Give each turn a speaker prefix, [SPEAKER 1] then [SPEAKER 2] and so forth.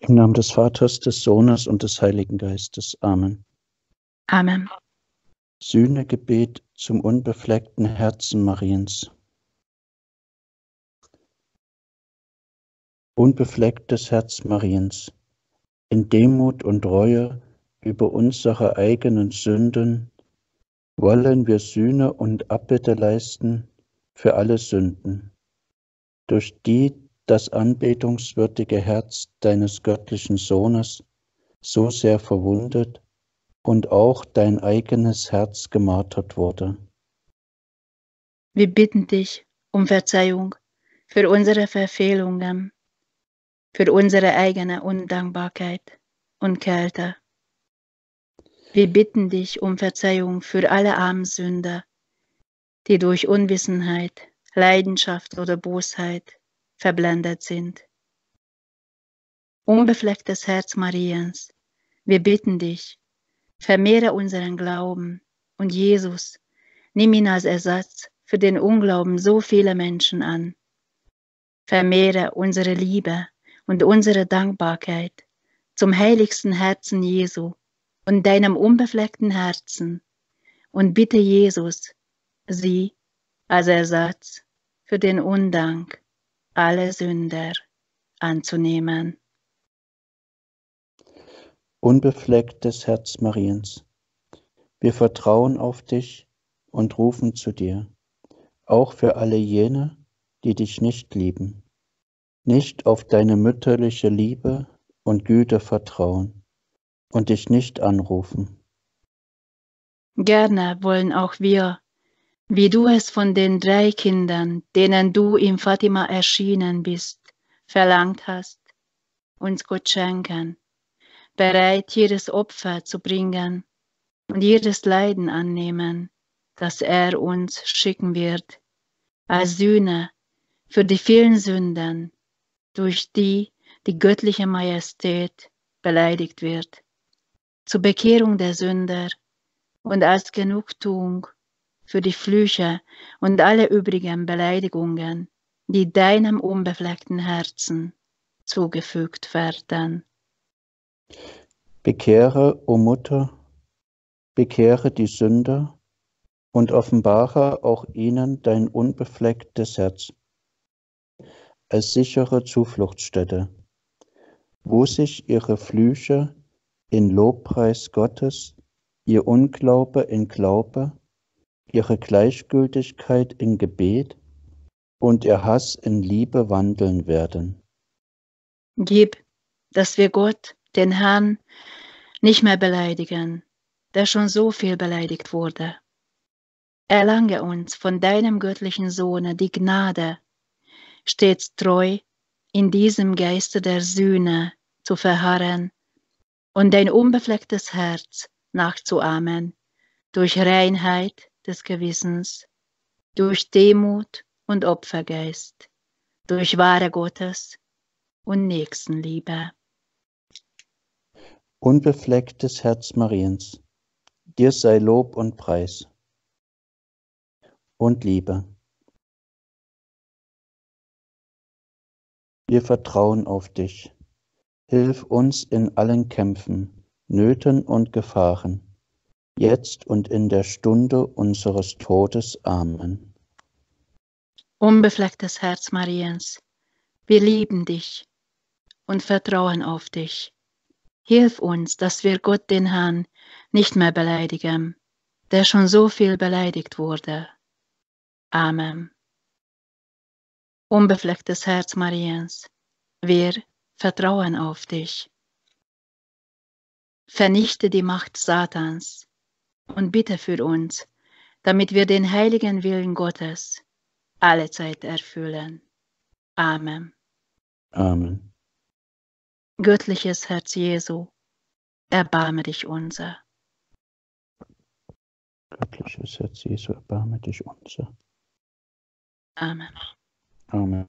[SPEAKER 1] Im Namen des Vaters, des Sohnes und des Heiligen Geistes. Amen.
[SPEAKER 2] Amen.
[SPEAKER 1] Sühnegebet zum unbefleckten Herzen Mariens. Unbeflecktes Herz Mariens, in Demut und Reue über unsere eigenen Sünden wollen wir Sühne und Abbitte leisten für alle Sünden, durch die das anbetungswürdige Herz deines göttlichen Sohnes so sehr verwundet und auch dein eigenes Herz gemartert wurde.
[SPEAKER 2] Wir bitten dich um Verzeihung für unsere Verfehlungen, für unsere eigene Undankbarkeit und Kälte. Wir bitten dich um Verzeihung für alle armen Sünder, die durch Unwissenheit, Leidenschaft oder Bosheit verblendet sind. Unbeflecktes Herz Mariens, wir bitten dich, vermehre unseren Glauben und Jesus, nimm ihn als Ersatz für den Unglauben so vieler Menschen an. Vermehre unsere Liebe und unsere Dankbarkeit zum heiligsten Herzen Jesu und deinem unbefleckten Herzen und bitte Jesus, sie als Ersatz für den Undank alle Sünder anzunehmen.
[SPEAKER 1] Unbeflecktes Herz Mariens, wir vertrauen auf dich und rufen zu dir, auch für alle jene, die dich nicht lieben, nicht auf deine mütterliche Liebe und Güte vertrauen und dich nicht anrufen.
[SPEAKER 2] Gerne wollen auch wir wie du es von den drei Kindern, denen du im Fatima erschienen bist, verlangt hast, uns Gott schenken, bereit jedes Opfer zu bringen und jedes Leiden annehmen, das er uns schicken wird, als Sühne für die vielen Sünden, durch die die göttliche Majestät beleidigt wird, zur Bekehrung der Sünder und als Genugtuung für die Flüche und alle übrigen Beleidigungen, die deinem unbefleckten Herzen zugefügt werden.
[SPEAKER 1] Bekehre, o Mutter, bekehre die Sünder und offenbare auch ihnen dein unbeflecktes Herz als sichere Zufluchtsstätte, wo sich ihre Flüche in Lobpreis Gottes, ihr Unglaube in Glaube ihre Gleichgültigkeit in Gebet und ihr Hass in Liebe wandeln werden.
[SPEAKER 2] Gib, dass wir Gott, den Herrn, nicht mehr beleidigen, der schon so viel beleidigt wurde. Erlange uns von deinem göttlichen Sohne die Gnade, stets treu in diesem Geiste der Sühne zu verharren und dein unbeflecktes Herz nachzuahmen, durch Reinheit des Gewissens, durch Demut und Opfergeist, durch wahre Gottes und Nächstenliebe.
[SPEAKER 1] Unbeflecktes Herz Mariens, dir sei Lob und Preis und Liebe. Wir vertrauen auf dich. Hilf uns in allen Kämpfen, Nöten und Gefahren jetzt und in der Stunde unseres Todes. Amen.
[SPEAKER 2] Unbeflecktes Herz Mariens, wir lieben dich und vertrauen auf dich. Hilf uns, dass wir Gott den Herrn nicht mehr beleidigen, der schon so viel beleidigt wurde. Amen. Unbeflecktes Herz Mariens, wir vertrauen auf dich. Vernichte die Macht Satans und bitte für uns, damit wir den heiligen Willen Gottes alle Zeit erfüllen. Amen.
[SPEAKER 1] Amen.
[SPEAKER 2] Göttliches Herz Jesu, erbarme dich unser.
[SPEAKER 1] Göttliches Herz Jesu, erbarme dich unser.
[SPEAKER 2] Amen.
[SPEAKER 1] Amen.